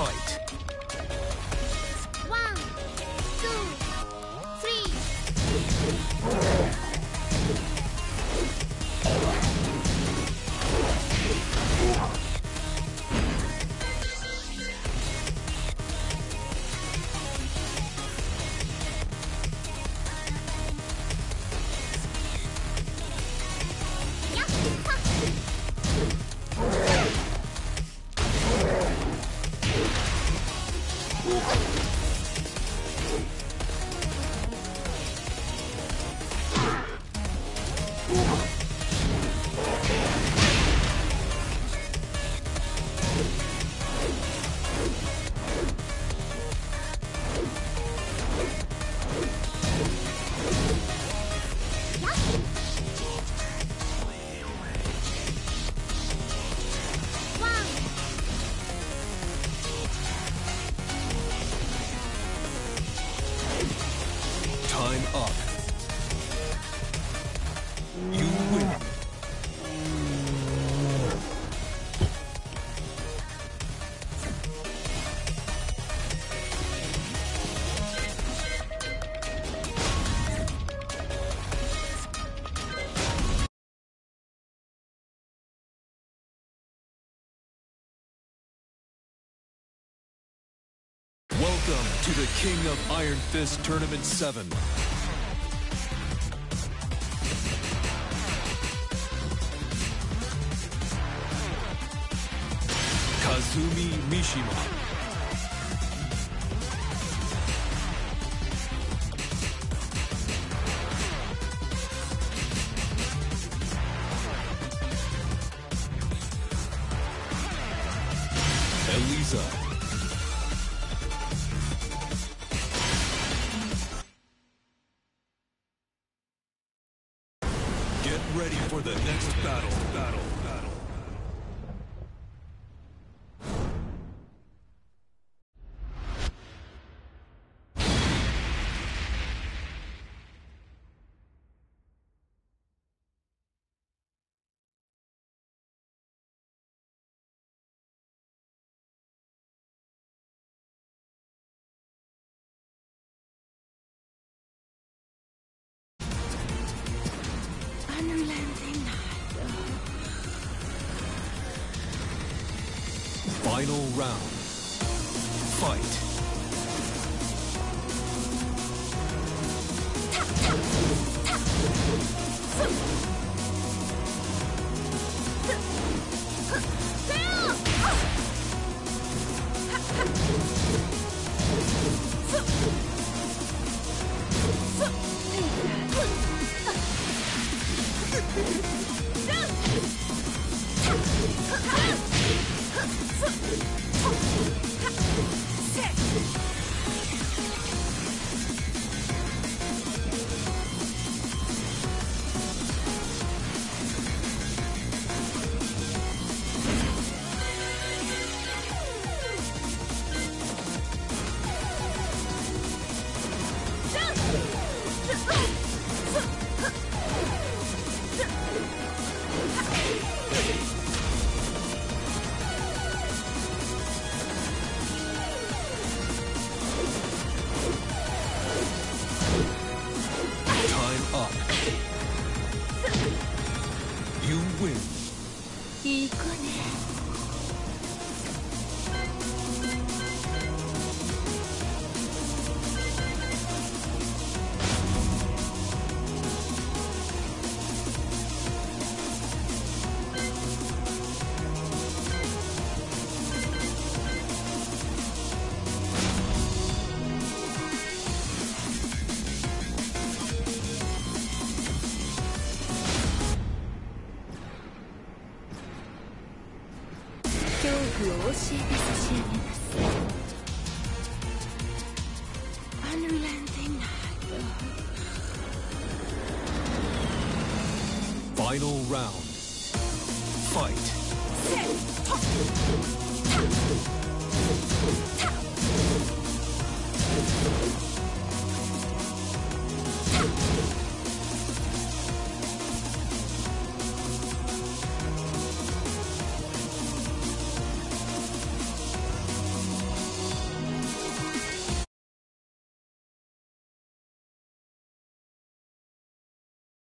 Fight. Up. You win. Welcome to the King of Iron Fist Tournament 7. Kazumi Mishima. Eliza. Get ready for the next battle. Battle. Final round. Fight. Six. 恐怖を教えて差し上げます Unrelenting Final round. Fight.